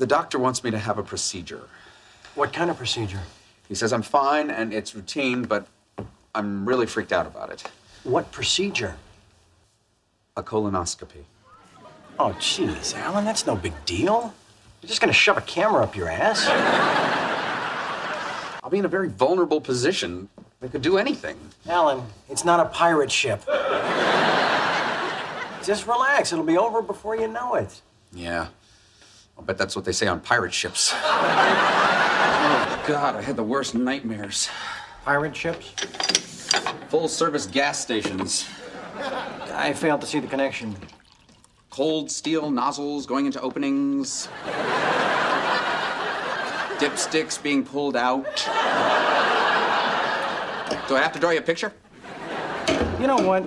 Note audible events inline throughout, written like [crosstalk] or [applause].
The doctor wants me to have a procedure. What kind of procedure? He says I'm fine and it's routine, but I'm really freaked out about it. What procedure? A colonoscopy. Oh, jeez, Alan, that's no big deal. You're just gonna shove a camera up your ass. [laughs] I'll be in a very vulnerable position. They could do anything. Alan, it's not a pirate ship. [laughs] just relax. It'll be over before you know it. Yeah. I'll bet that's what they say on pirate ships. [laughs] oh, God, I had the worst nightmares. Pirate ships? Full service gas stations. I failed to see the connection. Cold steel nozzles going into openings. Dipsticks being pulled out. Do I have to draw you a picture? You know what?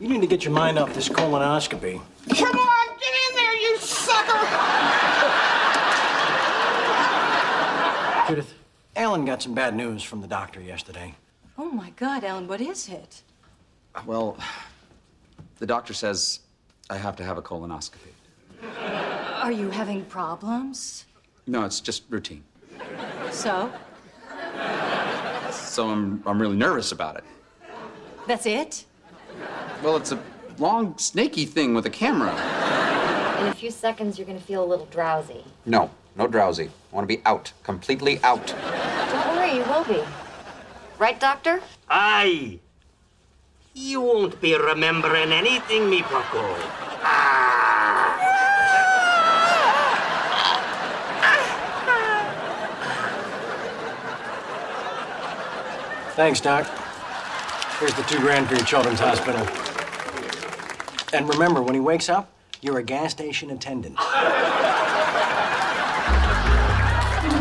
You need to get your mind off this colonoscopy. Come on, get in there, you sucker! Judith, Alan got some bad news from the doctor yesterday. Oh my God, Alan, what is it? Well, the doctor says I have to have a colonoscopy. Are you having problems? No, it's just routine. So? So I'm, I'm really nervous about it. That's it? Well, it's a long, snaky thing with a camera. In a few seconds, you're going to feel a little drowsy. No, no drowsy. I want to be out, completely out. Don't worry, you will be. Right, Doctor? Aye. You won't be remembering anything, me Paco. Thanks, Doc. Here's the two grand for your children's hospital. And remember, when he wakes up, you're a gas station attendant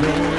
me.